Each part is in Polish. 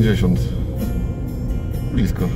90. Blisko.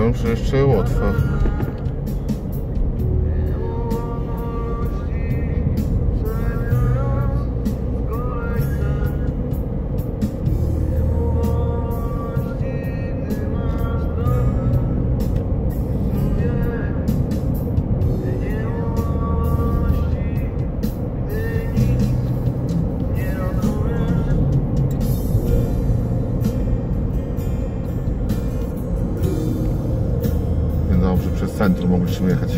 Wciąż jeszcze Łotwa. Przez centrum mogliśmy jechać.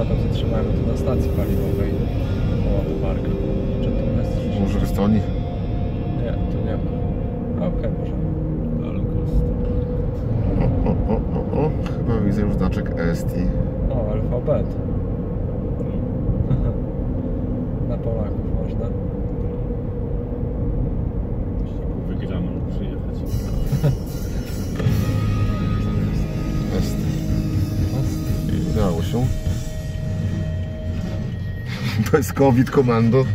A może siadam, zatrzymałem tu na stacji paliwowej. Park. Czy tu jest? Może w Estonii? Nie, tu nie ma. Okej, możemy. O, o, o, o, o. Chyba widzę już znaczek EST. O, alfabet. Na Polaków można. COVID komando.